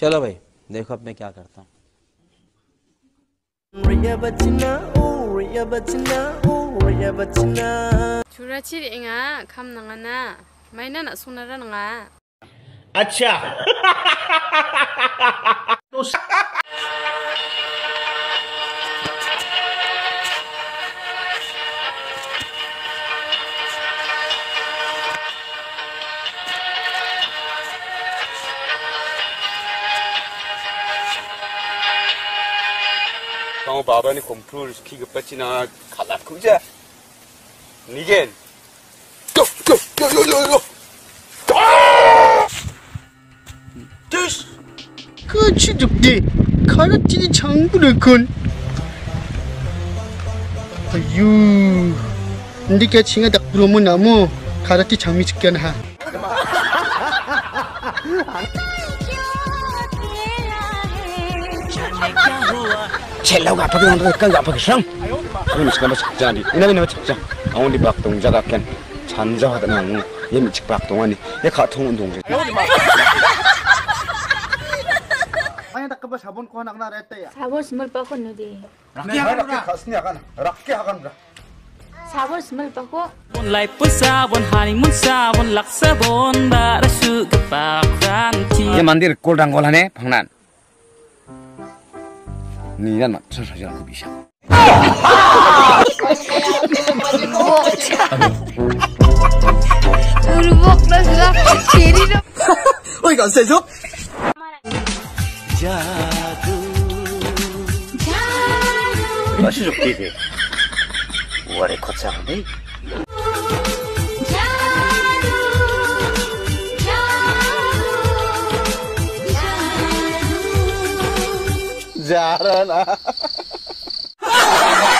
चलो भाई देखो अब मैं क्या करता हूँ। छुरा छिर इंगा खाम नंगा ना मैंने ना सुना रहा नंगा अच्छा 방어 바바니 곰풀 스키급받지나 갈랍 그자 니겐. 요요요요요 뜨스 그치 덥디 가라찌니 장구를 건 아유 니가 칭아 딱 부러면 나무 가라찌 장미 짓견 하 첼로 가파 그런 거 가파 그상 그럼 시간 맞자니 이나가 내가 찾자. 아우니 박동 자가 캔 잔자하다 나무 얘 미직 박동아니 얘 가통 운동제 아니 나 그거 사본 거 하나 하나 했다야. 사볼 스물 빠고 누디? 락게 하간 가스니 하간 락게 하간 사볼 스물 빠고? Bon lai pusa bon hani munsa bon laksa bon bara su gepak ranti 얘 만들 꼴랑 꼴하네 방 你在哪至少要录一下。ওই গাছ চাইছো সুযোগ দিয়ে ওরে খোঁচা হবে pelajaran. Ah.